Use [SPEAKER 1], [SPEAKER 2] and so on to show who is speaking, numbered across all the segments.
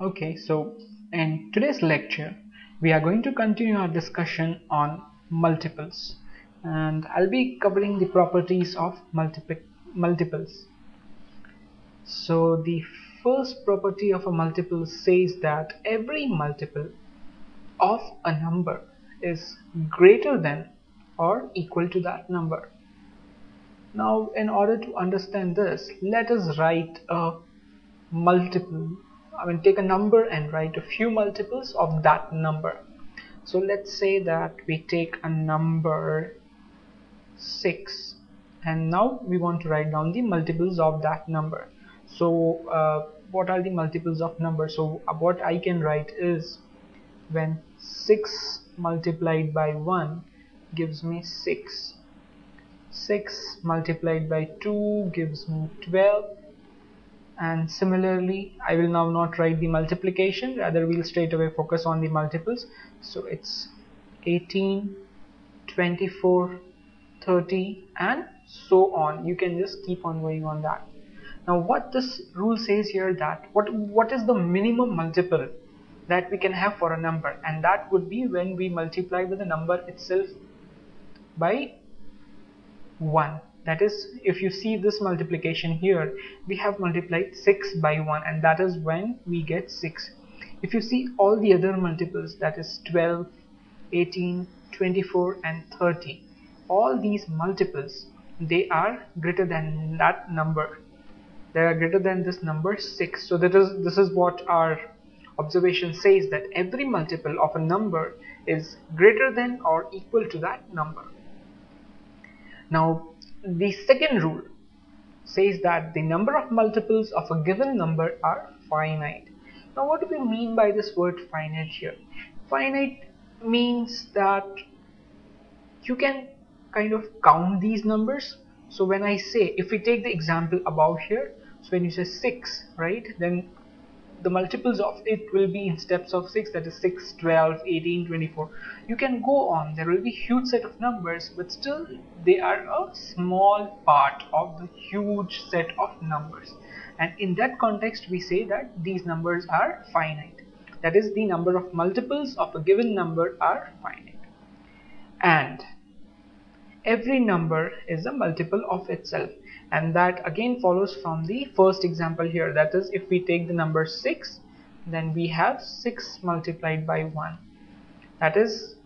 [SPEAKER 1] Okay, so in today's lecture, we are going to continue our discussion on multiples and I'll be covering the properties of multiple multiples. So the first property of a multiple says that every multiple of a number is greater than or equal to that number. Now in order to understand this, let us write a multiple I mean take a number and write a few multiples of that number. So let's say that we take a number 6 and now we want to write down the multiples of that number. So uh, what are the multiples of number so uh, what I can write is when 6 multiplied by 1 gives me 6 6 multiplied by 2 gives me 12 and similarly I will now not write the multiplication. Rather we'll straight away focus on the multiples. So it's 18 24 30 and so on. You can just keep on going on that. Now what this rule says here that what what is the minimum multiple that we can have for a number? And that would be when we multiply with the number itself by 1 that is if you see this multiplication here we have multiplied 6 by 1 and that is when we get 6 if you see all the other multiples that is 12 18 24 and 30 all these multiples they are greater than that number. They are greater than this number 6 so that is this is what our observation says that every multiple of a number is greater than or equal to that number. Now the second rule says that the number of multiples of a given number are finite. Now what do we mean by this word finite here? Finite means that you can kind of count these numbers. So when I say, if we take the example above here, so when you say 6, right, then the multiples of it will be in steps of 6 that is 6 12 18 24 you can go on. There will be huge set of numbers but still they are a small part of the huge set of numbers. And in that context we say that these numbers are finite. That is the number of multiples of a given number are finite. And every number is a multiple of itself and that again follows from the first example here. That is if we take the number 6 then we have 6 multiplied by 1 that is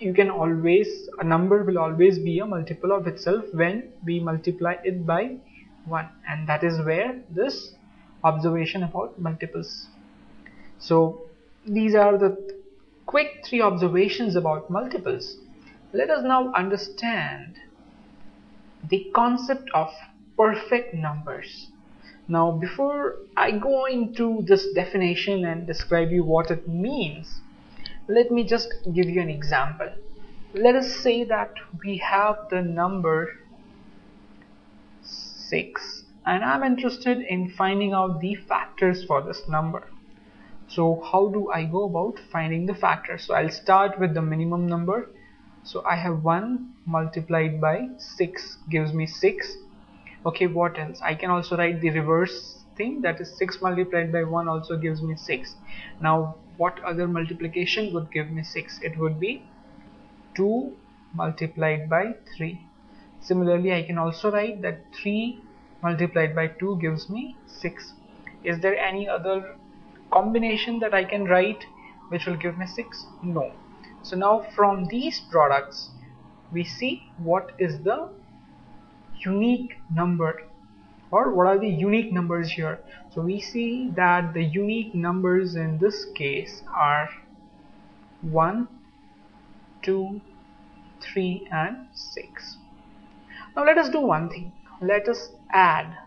[SPEAKER 1] you can always a number will always be a multiple of itself when we multiply it by 1 and that is where this observation about multiples. So these are the quick three observations about multiples. Let us now understand the concept of perfect numbers. Now before I go into this definition and describe you what it means, let me just give you an example. Let us say that we have the number 6 and I'm interested in finding out the factors for this number. So how do I go about finding the factors? So I'll start with the minimum number so I have 1 multiplied by 6 gives me 6 okay what else? I can also write the reverse thing that is 6 multiplied by 1 also gives me 6 now what other multiplication would give me 6 it would be 2 multiplied by 3 similarly I can also write that 3 multiplied by 2 gives me 6 is there any other combination that I can write which will give me 6 no so now from these products we see what is the unique number or what are the unique numbers here. So we see that the unique numbers in this case are 1 2 3 and 6 now let us do one thing. Let us add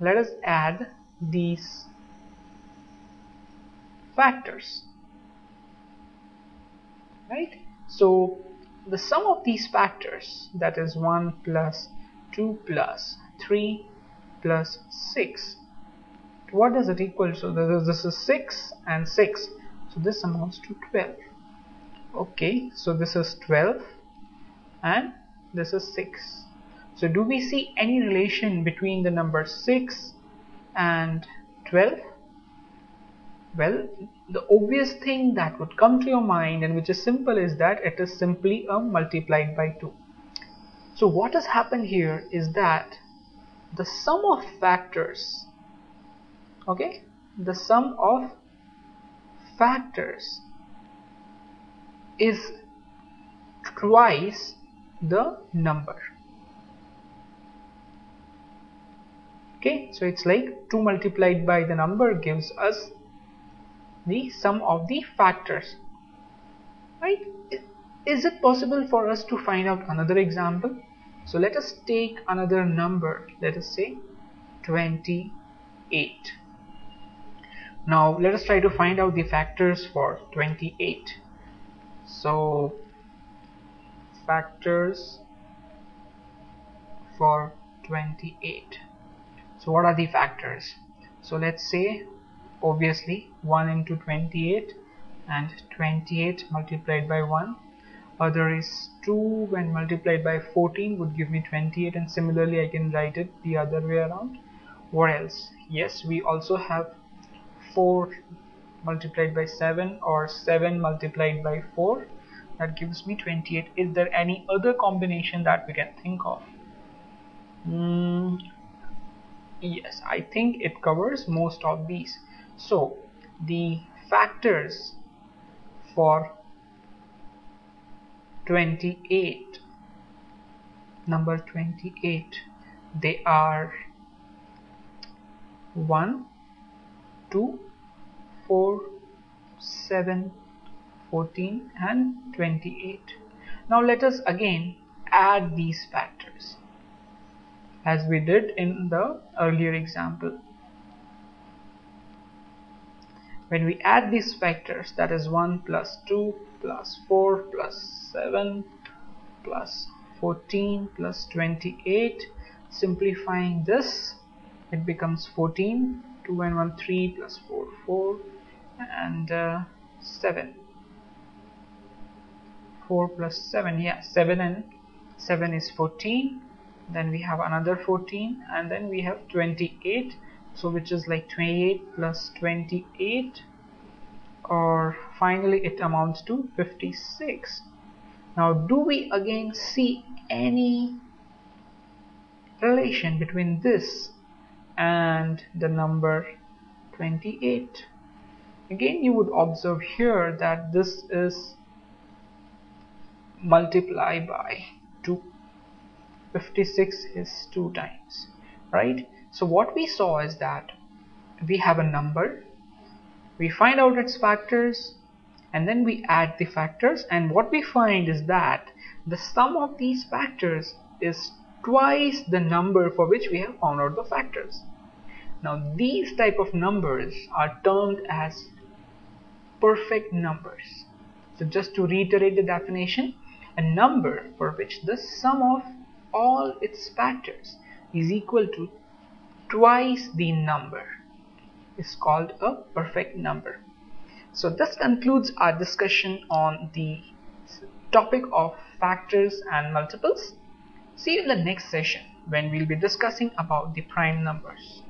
[SPEAKER 1] let us add these factors right? So the sum of these factors that is 1 plus 2 plus 3 plus 6 what does it equal so this is 6 and 6 so this amounts to 12 okay so this is 12 and this is 6 so do we see any relation between the number 6 and 12 well the obvious thing that would come to your mind and which is simple is that it is simply a multiplied by 2 so what has happened here is that the sum of factors okay the sum of factors is twice the number. Okay so it's like 2 multiplied by the number gives us the sum of the factors right? Is it possible for us to find out another example? So let us take another number. Let us say 28 now let us try to find out the factors for 28 so factors for 28 so what are the factors? So let's say obviously 1 into 28 and 28 multiplied by 1 other is 2 when multiplied by 14 would give me 28 and similarly I can write it the other way around. What else? Yes we also have 4 multiplied by 7 or 7 multiplied by 4 that gives me 28 is there any other combination that we can think of? Mm, yes I think it covers most of these so the factors for 28 number 28 they are 1 2 4 7 14 and 28 now let us again add these factors as we did in the earlier example when we add these factors that is 1 plus 2 plus 4 plus 7 plus 14 plus 28 simplifying this it becomes 14 2 and 1 3 plus 4 4 and uh, 7 4 plus 7 yeah 7 and 7 is 14 then we have another 14 and then we have 28 so which is like 28 plus 28 or finally it amounts to 56 now do we again see any relation between this and the number 28 again you would observe here that this is multiply by 2 56 is 2 times right so what we saw is that we have a number, we find out its factors, and then we add the factors and what we find is that the sum of these factors is twice the number for which we have found out the factors. Now these type of numbers are termed as perfect numbers. So just to reiterate the definition, a number for which the sum of all its factors is equal to twice the number is called a perfect number. So this concludes our discussion on the topic of factors and multiples. See you in the next session when we'll be discussing about the prime numbers.